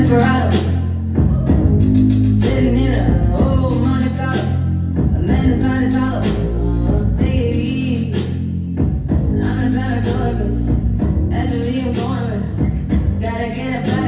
desperado. Sitting in a old Monte Carlo A man that's not as hollow Take it easy. I'm not trying to go at risk Actually I'm going Gotta get a